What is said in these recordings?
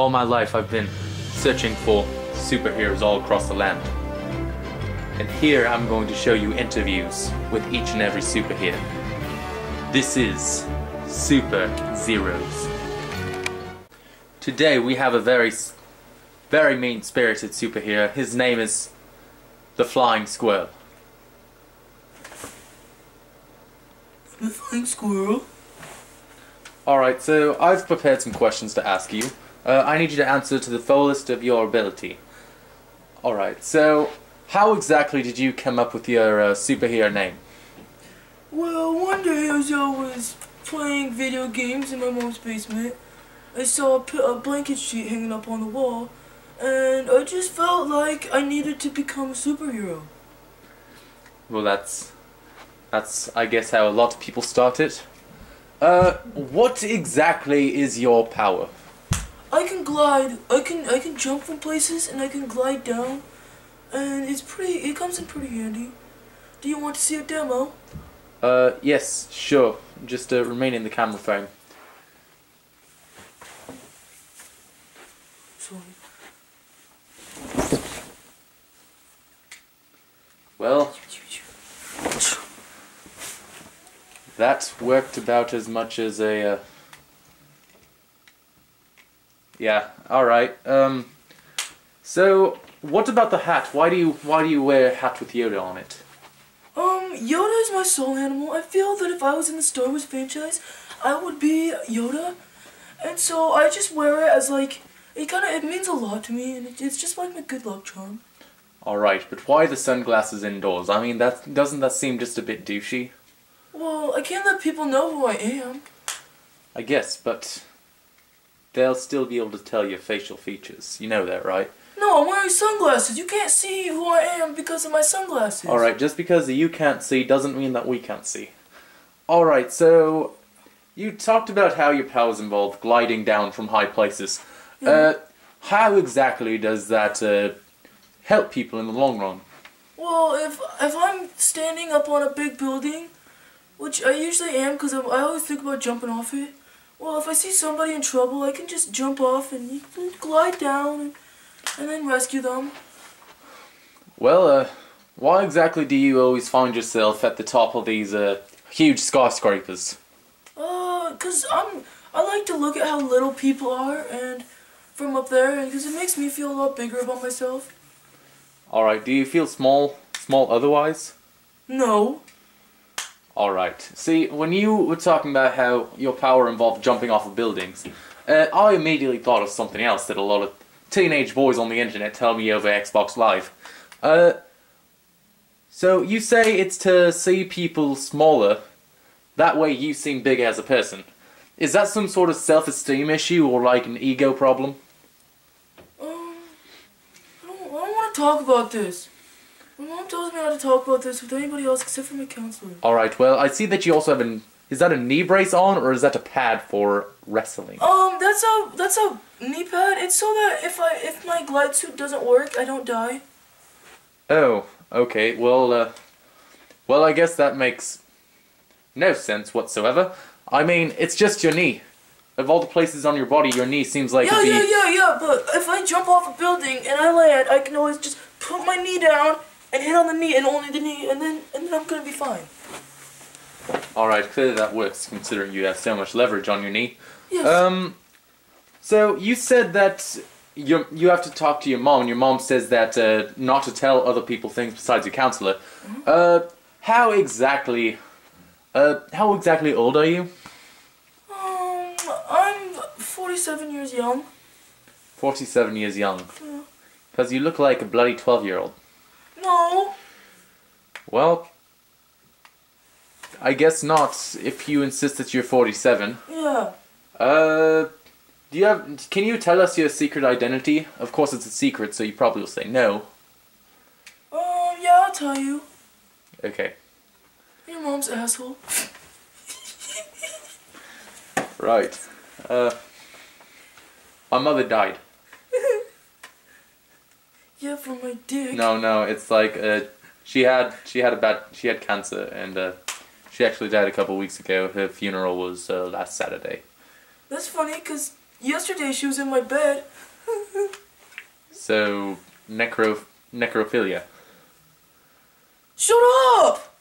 All my life I've been searching for superheroes all across the land. And here I'm going to show you interviews with each and every superhero. This is Super Zeroes. Today we have a very, very mean-spirited superhero. His name is the Flying Squirrel. The flying squirrel. Alright, so I've prepared some questions to ask you. Uh, I need you to answer to the fullest of your ability. Alright, so how exactly did you come up with your uh, superhero name? Well, one day as I was playing video games in my mom's basement, I saw a, a blanket sheet hanging up on the wall, and I just felt like I needed to become a superhero. Well, that's that's I guess how a lot of people started. Uh, what exactly is your power? I can glide. I can I can jump from places and I can glide down, and it's pretty. It comes in pretty handy. Do you want to see a demo? Uh, yes, sure. Just uh, remain in the camera frame. Sorry. Well, that worked about as much as a. Uh... Yeah. All right. Um. So, what about the hat? Why do you why do you wear a hat with Yoda on it? Um, Yoda is my soul animal. I feel that if I was in the Star Wars franchise, I would be Yoda, and so I just wear it as like it kind of it means a lot to me, and it, it's just like my good luck charm. All right, but why the sunglasses indoors? I mean, that doesn't that seem just a bit douchey? Well, I can't let people know who I am. I guess, but they'll still be able to tell your facial features. You know that, right? No, I'm wearing sunglasses. You can't see who I am because of my sunglasses. All right, just because you can't see doesn't mean that we can't see. All right, so you talked about how your powers involve gliding down from high places. Uh, how exactly does that uh, help people in the long run? Well, if if I'm standing up on a big building, which I usually am because I always think about jumping off it. Well, if I see somebody in trouble, I can just jump off and you can glide down and, and then rescue them. Well, uh, why exactly do you always find yourself at the top of these uh, huge skyscrapers? Uh, cause I'm I like to look at how little people are and from up there, because it makes me feel a lot bigger about myself. All right, do you feel small, small otherwise? No. All right. See, when you were talking about how your power involved jumping off of buildings, uh, I immediately thought of something else that a lot of teenage boys on the internet tell me over Xbox Live. Uh, so you say it's to see people smaller, that way you seem bigger as a person. Is that some sort of self-esteem issue or like an ego problem? Um, I don't, I don't want to talk about this. My mom tells me not to talk about this with anybody else except for my counselor. All right. Well, I see that you also have an. Is that a knee brace on, or is that a pad for wrestling? Um, that's a that's a knee pad. It's so that if I if my glide suit doesn't work, I don't die. Oh, okay. Well, uh, well, I guess that makes no sense whatsoever. I mean, it's just your knee. Of all the places on your body, your knee seems like Yeah, yeah, yeah, yeah. But if I jump off a building and I land, I can always just put my knee down and hit on the knee and only the knee, and then and then I'm gonna be fine. All right, clearly that works, considering you have so much leverage on your knee. Yes. Um, so you said that you you have to talk to your mom, and your mom says that uh, not to tell other people things besides your counselor. Uh, how exactly? Uh, how exactly old are you? um, I'm 47 years young. Forty-seven years young. Yeah. Because you look like a bloody twelve-year-old. No. Well, I guess not. If you insist that you're forty-seven. Yeah. Uh, do you have? Can you tell us your secret identity? Of course, it's a secret, so you probably will say no. Um, yeah, I'll tell you. Okay. Your mom's asshole. Right. Uh, my mother died. Yeah, from my dick. No, no, it's like uh, she had she had a bad she had cancer and uh, she actually died a couple weeks ago. Her funeral was uh, last Saturday. That's funny, cause yesterday she was in my bed. So necro necrophilia. Shut up!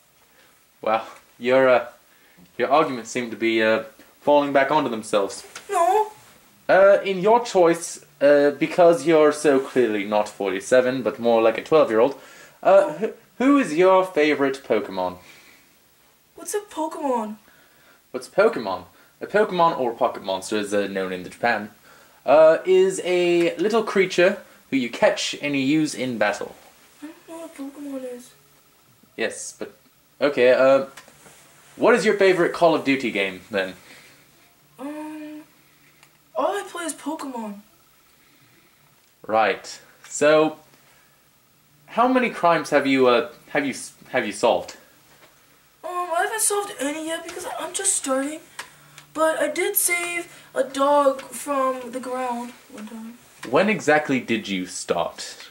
Well, your uh, your arguments seem to be uh, falling back onto themselves. No. Uh, in your choice, uh, because you're so clearly not 47, but more like a 12 year old, uh, who, who is your favorite Pokemon? What's a Pokemon? What's a Pokemon? A Pokemon, or Pocket Monster as uh, known in the Japan, uh, is a little creature who you catch and you use in battle. I don't know what a Pokemon is. Yes, but okay. Uh, what is your favorite Call of Duty game then? Play is Pokemon. Right. So, how many crimes have you uh have you have you solved? Um, I haven't solved any yet because I'm just starting. But I did save a dog from the ground one time. When exactly did you start?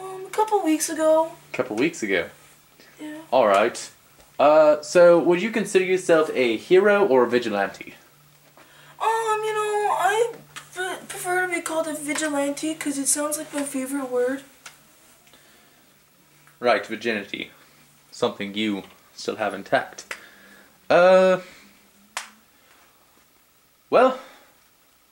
Um, a couple weeks ago. A couple weeks ago. Yeah. All right. Uh, so would you consider yourself a hero or a vigilante? Um, you know, I p- prefer to be called a vigilante because it sounds like my favorite word. Right, virginity. Something you still have intact. Uh. Well,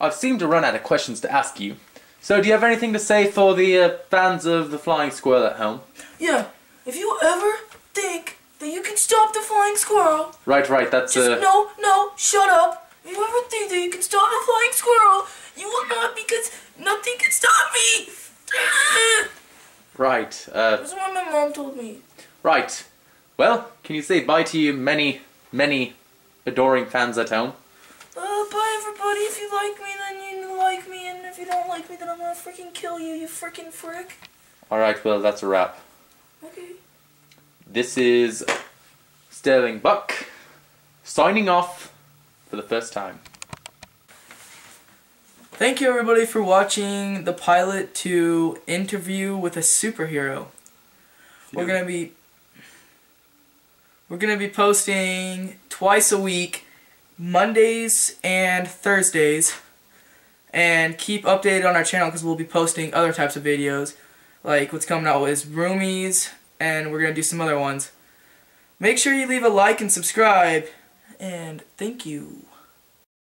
I've seemed to run out of questions to ask you. So, do you have anything to say for the uh, fans of the Flying Squirrel at home? Yeah, if you ever think that you can stop the flying squirrel, Right, right. That's just uh. no, no, shut up. If you ever think that you can stop the flying squirrel, you will not because nothing can stop me. Right. Uh. That's what my mom told me. Right. Well, can you say bye to you, many, many adoring fans at home? Uh, bye everybody. If you like me, then you like me, and if you don't like me, then I'm gonna freaking kill you, you freaking frick. All right. Well, that's a wrap. Okay. This is Sterling Buck signing off for the first time. Thank you everybody for watching the pilot to interview with a superhero. We're gonna be we're gonna be posting twice a week, Mondays and Thursdays, and keep updated on our channel because we'll be posting other types of videos, like what's coming out is Roomies, and we're gonna do some other ones. Make sure you leave a like and subscribe, and thank you.